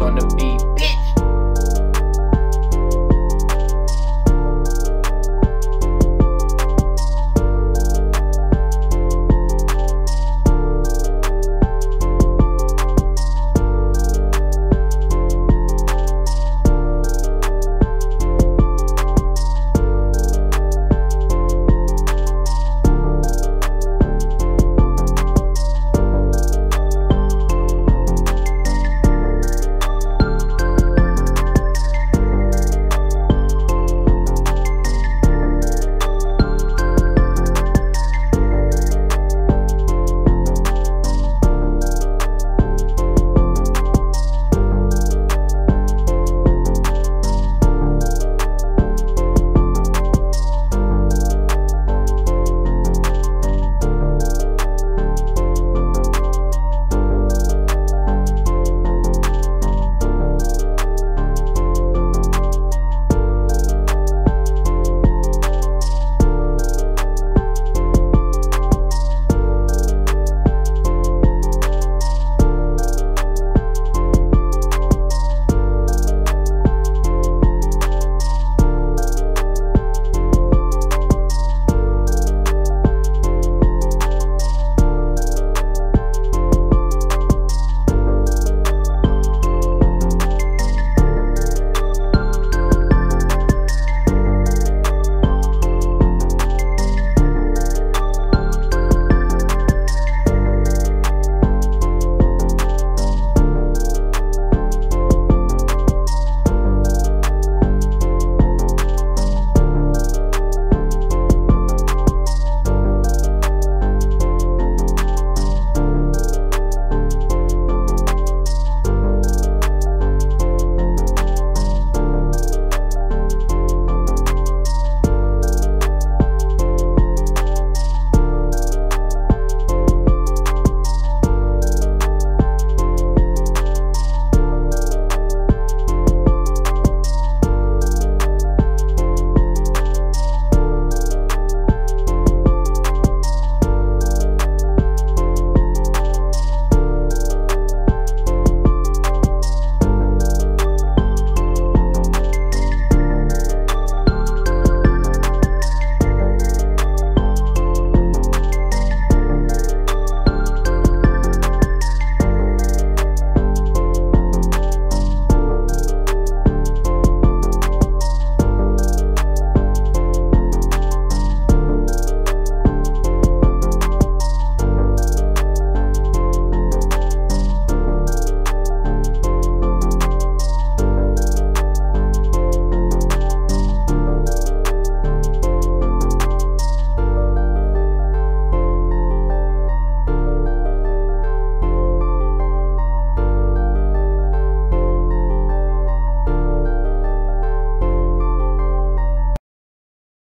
on the beat. Bitch.